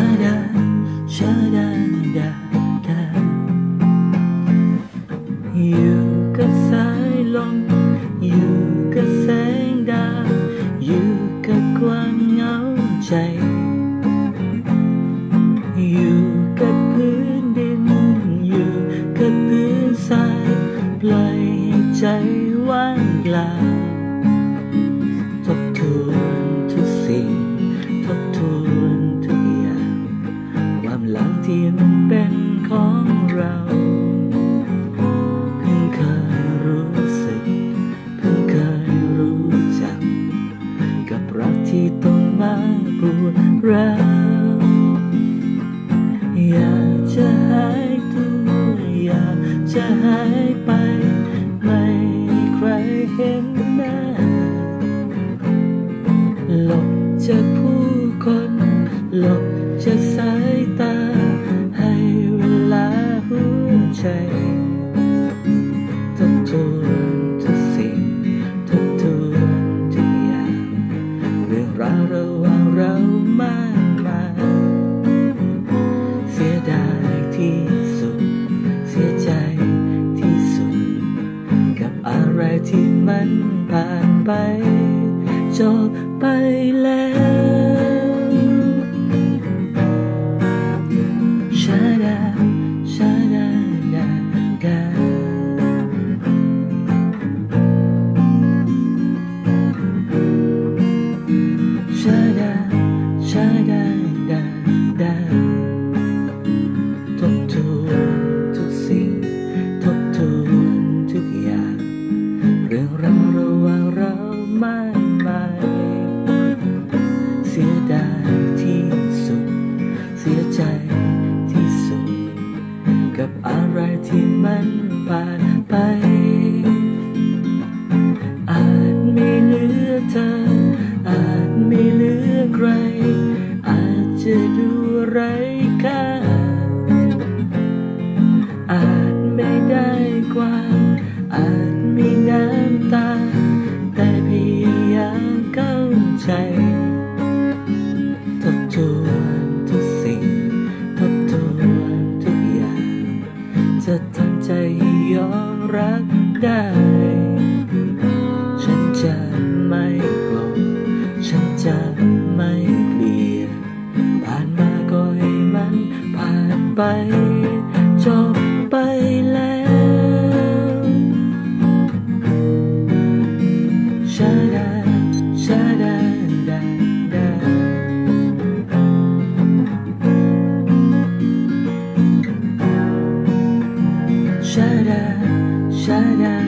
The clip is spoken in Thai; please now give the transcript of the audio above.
าดาชาดาดาดาอยู่กับสายลม อยู่กับแสงดาวอยู่กับความเหงาใจ อยู่กับพื้นดิน อยู่กับพื้นทรายปล่อยให้ใจว่างเปล่า ปวดร้าวอยากจะหายตัวอยากจะหายไป ไม่ใครเห็นหน้าหลบจากผู้คนหลบจากสายตา ให้เวลาหัวใจ เรามากมายเสียดายที่สุด เสียใจที่สุด กับอะไรที่มันผ่านไป จบไปแล้วาดาชาดาดาดาทบทวนทุกสิ่ง ทบทวนทุกอย่าง เรื่องราวระหว่างเรามากมายเสียดายที่สุด เสียใจที่สุด กับอะไรที่มันผ่านไป ร อาจจะดูไร้ค่า อาจไม่ได้ความอาจมีน้ำตา แต่พยายามเข้าใจ ทบทวนทุกสิ่ง ทบทวนทุกอย่าง จะทำใจยอนรักได้ ฉันจะไม่ จบไปแล้ว ชาดา ชาดาดาดาชาดา ชาดา